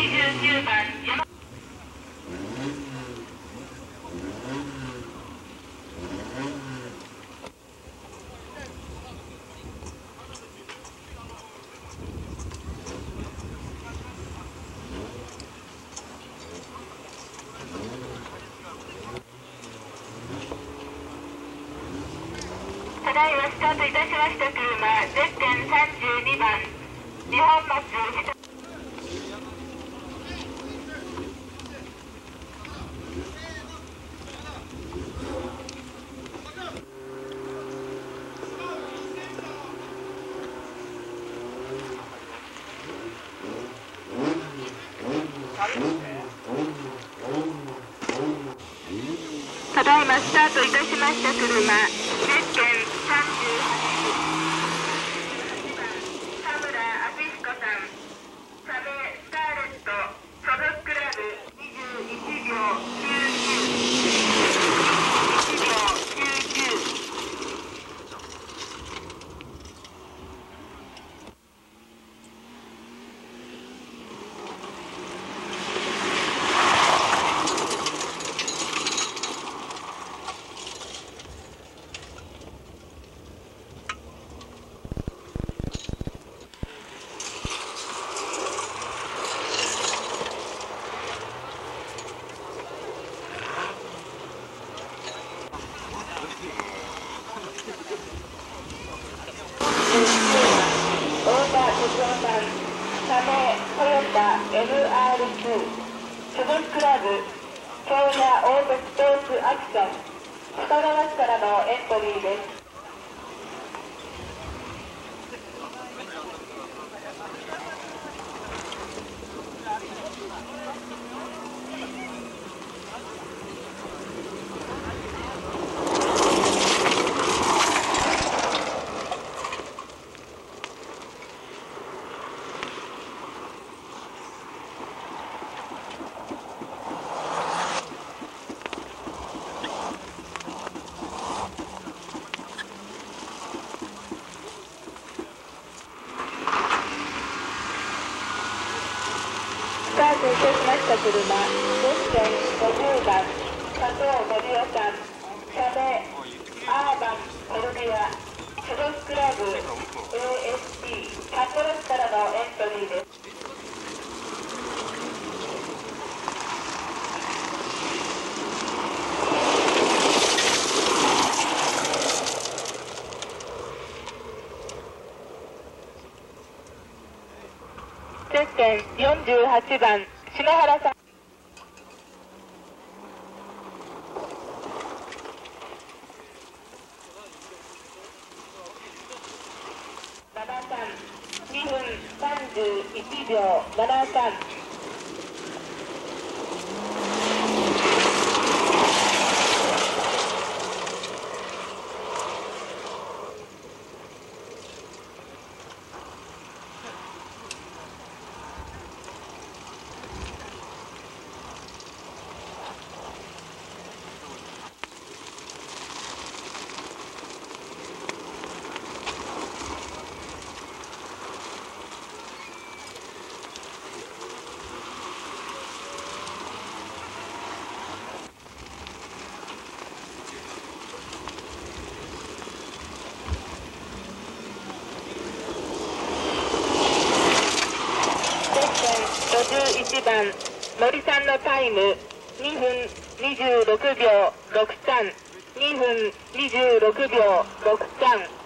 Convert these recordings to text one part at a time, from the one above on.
29番山ただいまスタートいたしました車ゼッケン32番日本松ただいまスタートいたしました車ゼッケン38田村明彦さん社名スターレット所属クラブ21秒99 21秒99太田哲夫さん社名トヨタ MR2 所属クラブ京谷オートスポーツアクション深川市からのエントリーですスタートい車50番加藤森夫さん社名アーバンコルビア所属クラブ ASC 札幌市からのエントリーです。48番篠原さん7三2分1秒73番森さんのタイム2分26秒632分26秒63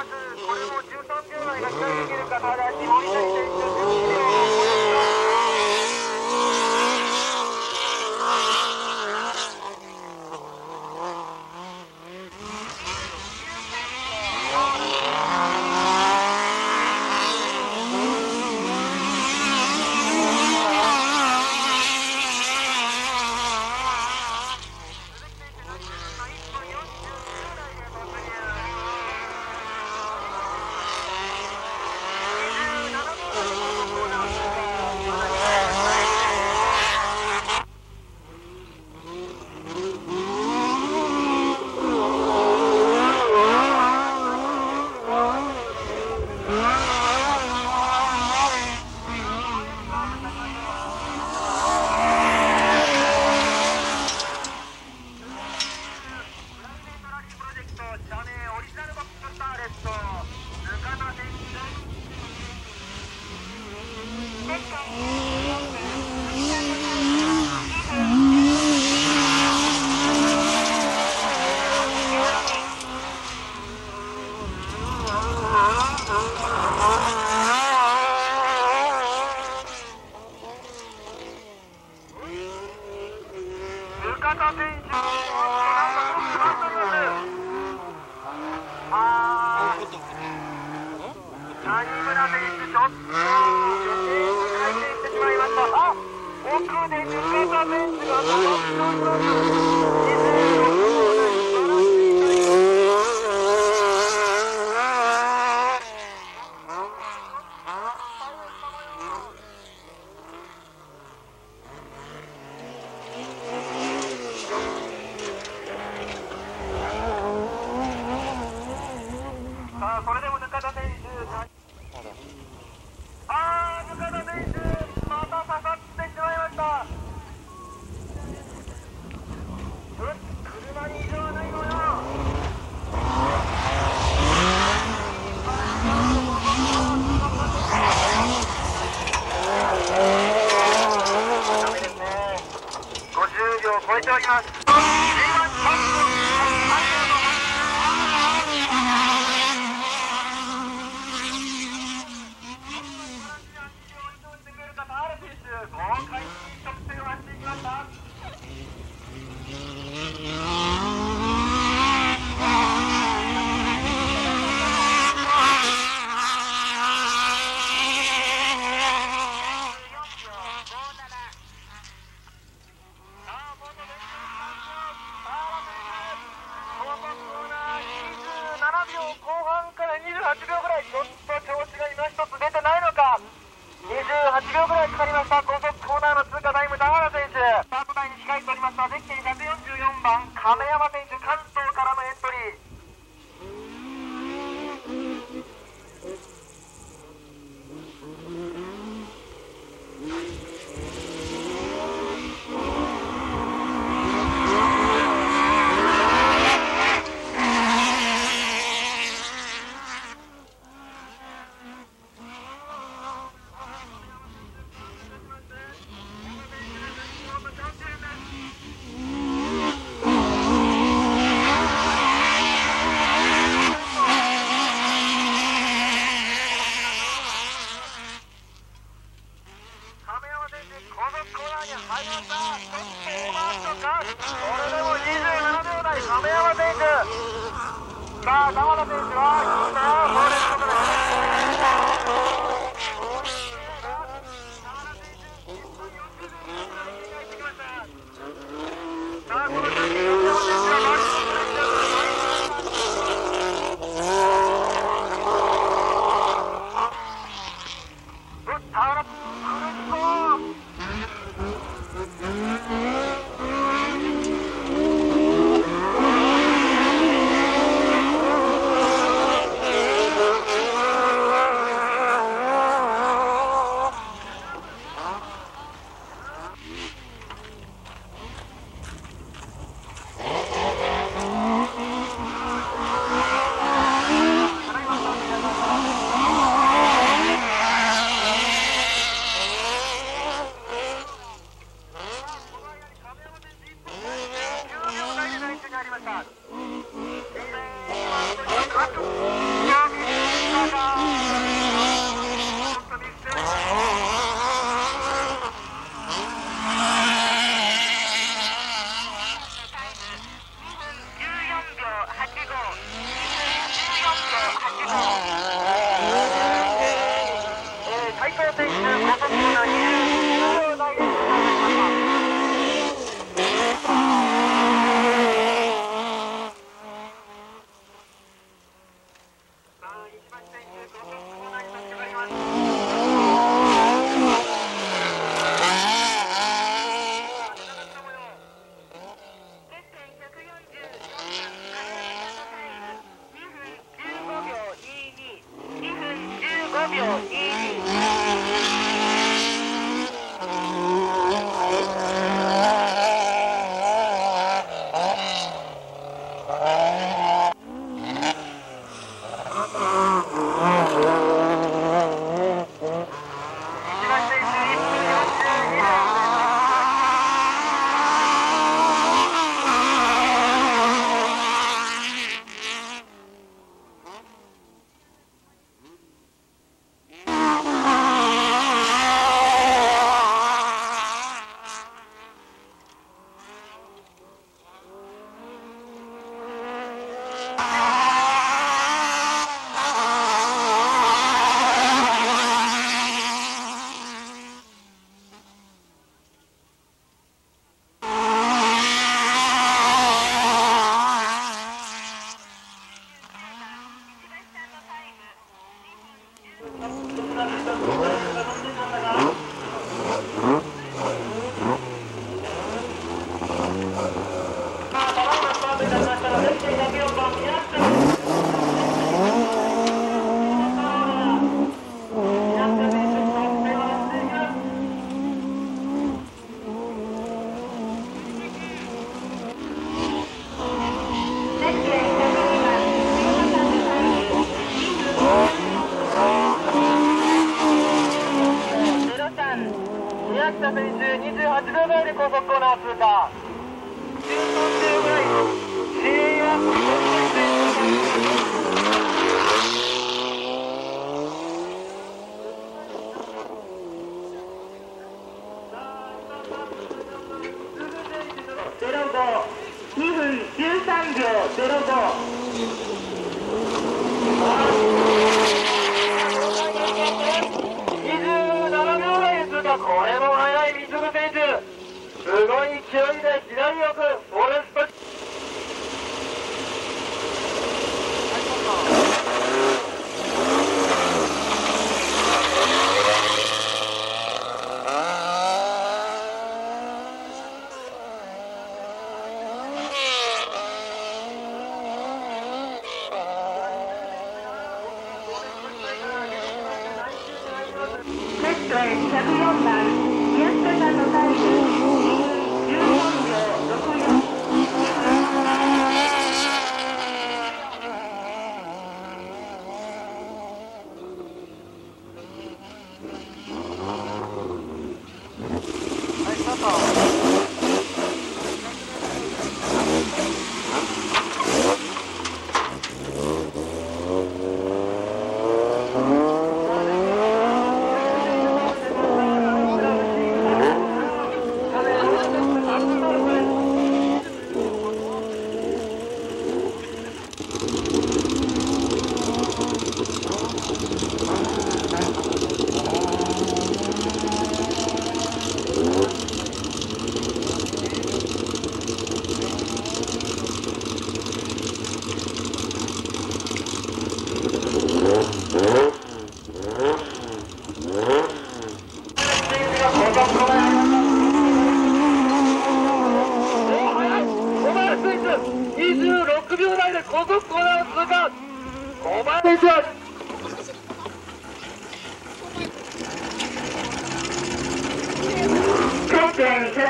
これも13秒内が期待できる方が、下りたい選手、準備で。す豪快に得点をっていきました。Out Moana.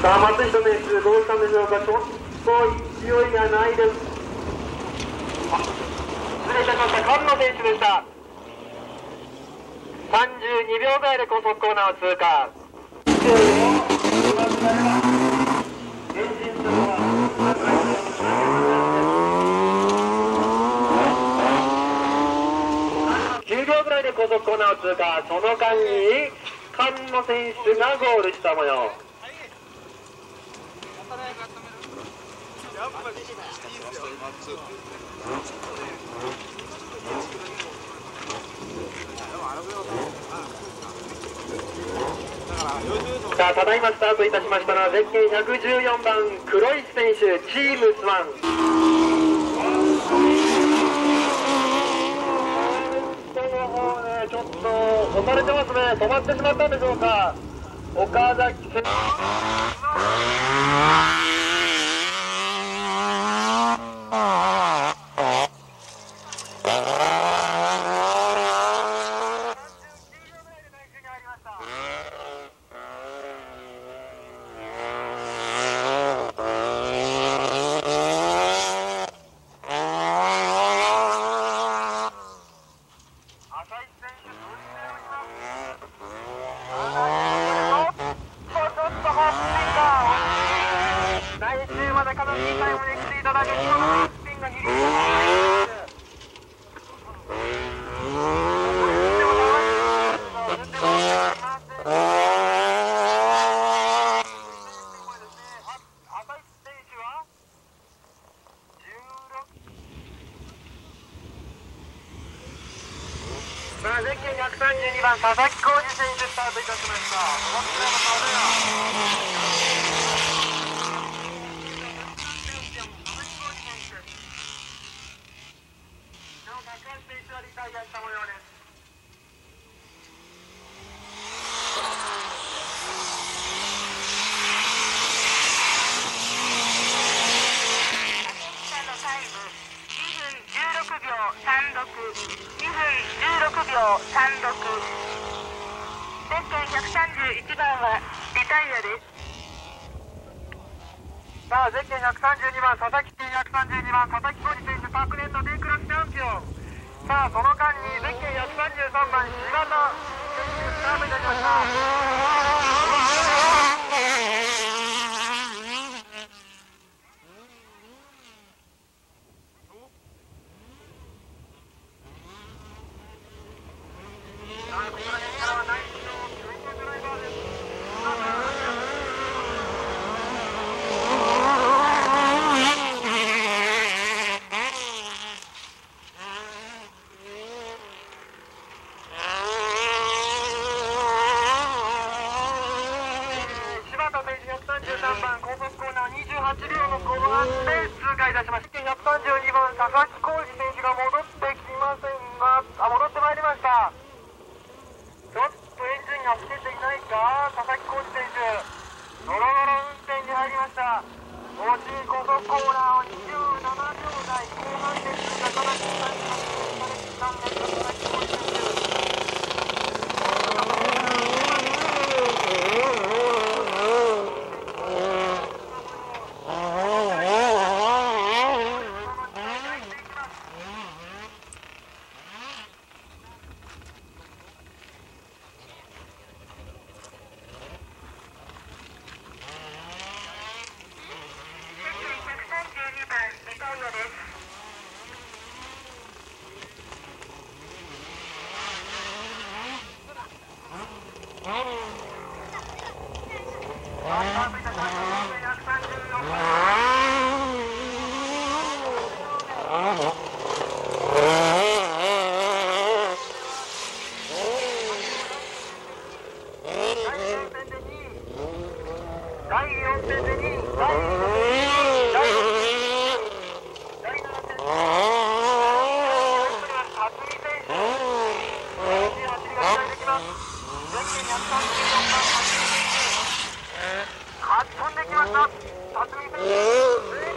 さあ松下選手どうしたんでしょうか。ちょっと勢いがないです。失礼いたしました。菅野選手でした。32秒台で高速コーナーを通過。9秒ぐらいで高速コーナーを通過。その間に菅野選手がゴールした模様。さあただいまスタートいたしましたのはゼッケン114番黒石選手チームスワン。ちょっと押されてますね。止まってしまったんでしょうか。岡崎選手。132番佐々木浩二選手スタートいたしました。ゼッケン132番、佐々木県132番、佐々木浩二選手、昨年の D クラスチャンピオン。さあ、その間に、ゼッケン133番、新潟選手、スタートいたしました。飛んできました。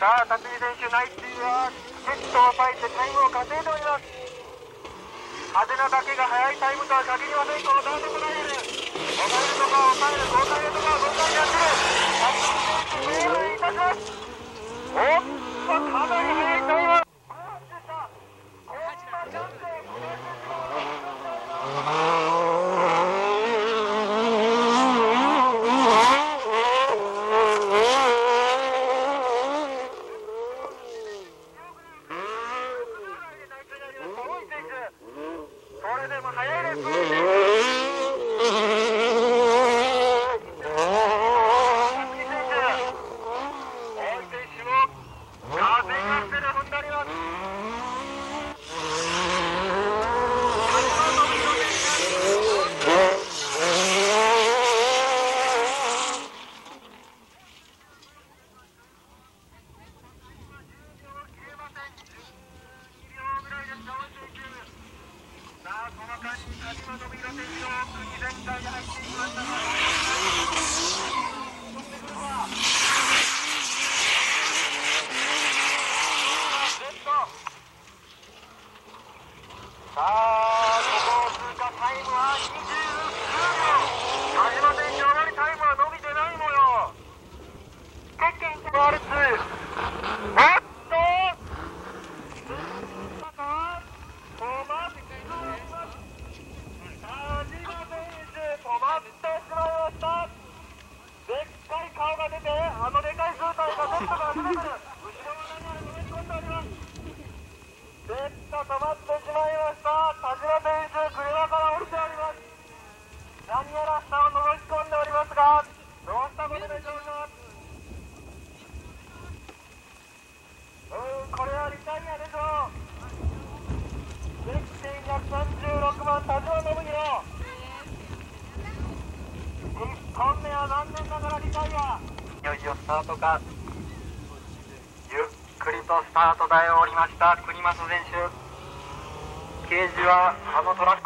さあ辰巳選手ナイスティーはセットをパえてタイムを稼いでおります。派手なだけが速いタイムとは限りませんこのダートプライエルおかえるとか抑える交代快とか豪快やってる辰巳選手ゴールいたしますおっとかなり速いタイムはあのトラック。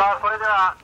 啊回来的啊